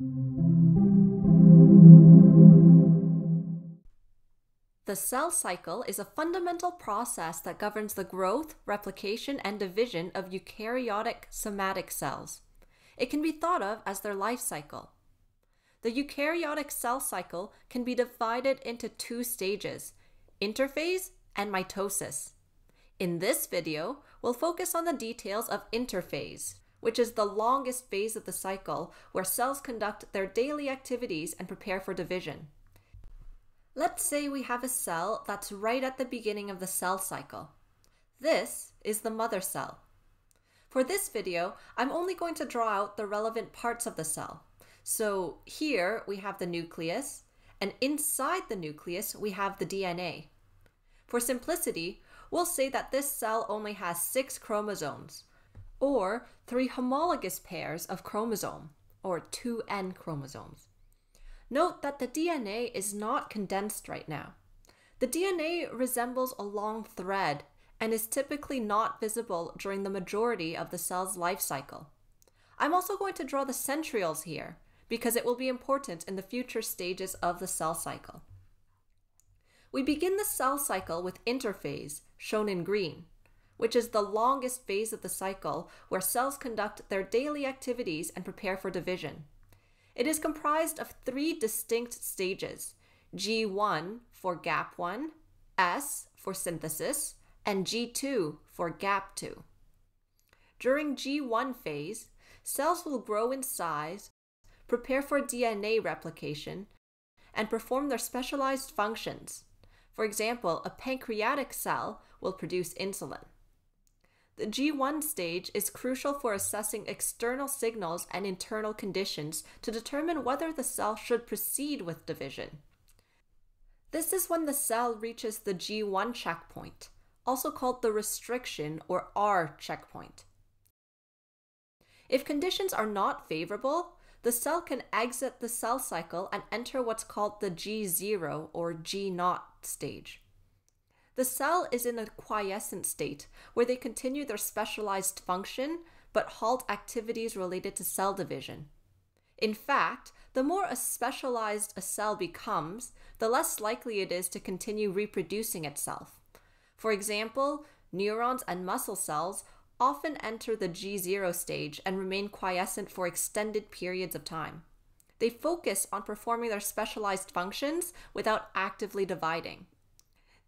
The cell cycle is a fundamental process that governs the growth, replication, and division of eukaryotic somatic cells. It can be thought of as their life cycle. The eukaryotic cell cycle can be divided into two stages interphase and mitosis. In this video, we'll focus on the details of interphase, which is the longest phase of the cycle where cells conduct their daily activities and prepare for division. Let's say we have a cell that's right at the beginning of the cell cycle. This is the mother cell. For this video, I'm only going to draw out the relevant parts of the cell. So here we have the nucleus, and inside the nucleus we have the DNA. For simplicity, we'll say that this cell only has six chromosomes, or three homologous pairs of chromosome, or two N chromosomes. Note that the DNA is not condensed right now. The DNA resembles a long thread and is typically not visible during the majority of the cell's life cycle. I'm also going to draw the centrioles here because it will be important in the future stages of the cell cycle. We begin the cell cycle with interphase, shown in green, which is the longest phase of the cycle where cells conduct their daily activities and prepare for division. It is comprised of three distinct stages G1 for gap 1, S for synthesis, and G2 for gap 2. During G1 phase, cells will grow in size, prepare for DNA replication, and perform their specialized functions. For example, a pancreatic cell will produce insulin. The G1 stage is crucial for assessing external signals and internal conditions to determine whether the cell should proceed with division. This is when the cell reaches the G1 checkpoint, also called the restriction or R checkpoint. If conditions are not favorable, the cell can exit the cell cycle and enter what's called the G0 or G0 stage. The cell is in a quiescent state where they continue their specialized function but halt activities related to cell division. In fact, the more a specialized a cell becomes, the less likely it is to continue reproducing itself. For example, neurons and muscle cells often enter the G0 stage and remain quiescent for extended periods of time. They focus on performing their specialized functions without actively dividing.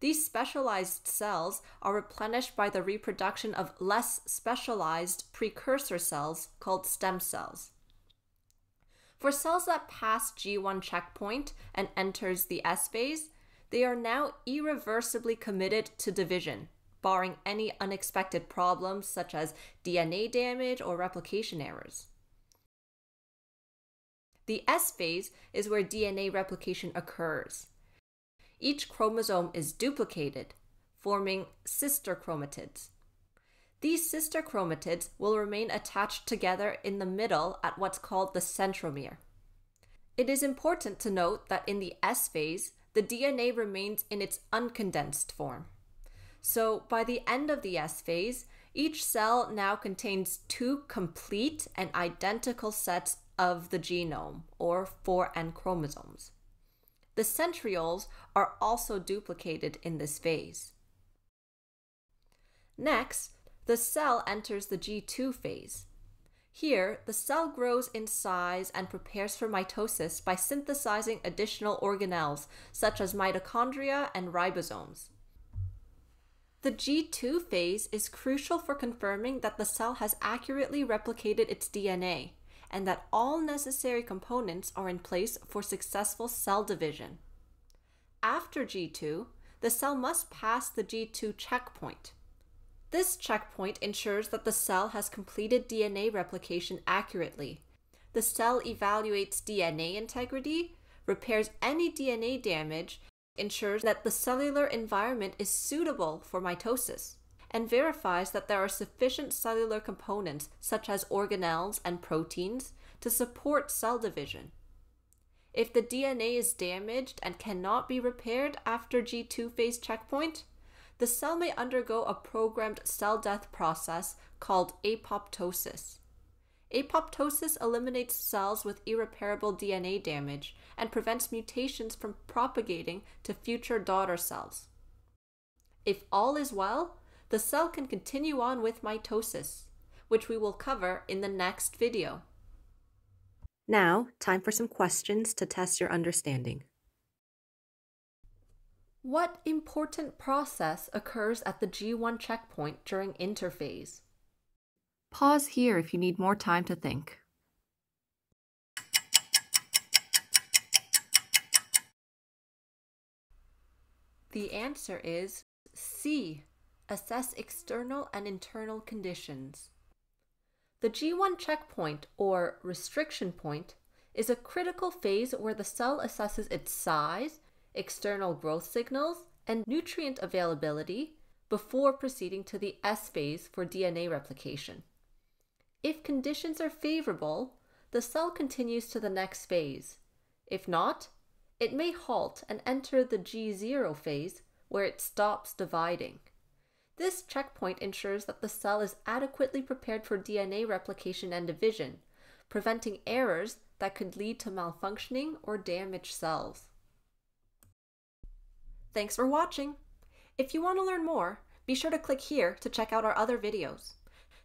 These specialized cells are replenished by the reproduction of less specialized precursor cells called stem cells. For cells that pass G1 checkpoint and enters the S phase, they are now irreversibly committed to division, barring any unexpected problems such as DNA damage or replication errors. The S phase is where DNA replication occurs each chromosome is duplicated, forming sister chromatids. These sister chromatids will remain attached together in the middle at what's called the centromere. It is important to note that in the S phase, the DNA remains in its uncondensed form. So by the end of the S phase, each cell now contains two complete and identical sets of the genome, or 4N chromosomes. The centrioles are also duplicated in this phase. Next, the cell enters the G2 phase. Here, the cell grows in size and prepares for mitosis by synthesizing additional organelles such as mitochondria and ribosomes. The G2 phase is crucial for confirming that the cell has accurately replicated its DNA and that all necessary components are in place for successful cell division. After G2, the cell must pass the G2 checkpoint. This checkpoint ensures that the cell has completed DNA replication accurately. The cell evaluates DNA integrity, repairs any DNA damage, ensures that the cellular environment is suitable for mitosis and verifies that there are sufficient cellular components, such as organelles and proteins, to support cell division. If the DNA is damaged and cannot be repaired after G2 phase checkpoint, the cell may undergo a programmed cell death process called apoptosis. Apoptosis eliminates cells with irreparable DNA damage and prevents mutations from propagating to future daughter cells. If all is well, the cell can continue on with mitosis, which we will cover in the next video. Now, time for some questions to test your understanding. What important process occurs at the G1 checkpoint during interphase? Pause here if you need more time to think. The answer is C. Assess external and internal conditions. The G1 checkpoint, or restriction point, is a critical phase where the cell assesses its size, external growth signals, and nutrient availability before proceeding to the S phase for DNA replication. If conditions are favorable, the cell continues to the next phase. If not, it may halt and enter the G0 phase where it stops dividing. This checkpoint ensures that the cell is adequately prepared for DNA replication and division, preventing errors that could lead to malfunctioning or damaged cells. Thanks for watching! If you want to learn more, be sure to click here to check out our other videos.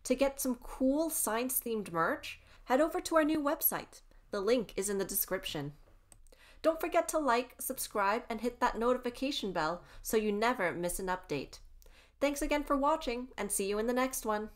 To get some cool science themed merch, head over to our new website. The link is in the description. Don't forget to like, subscribe, and hit that notification bell so you never miss an update. Thanks again for watching, and see you in the next one.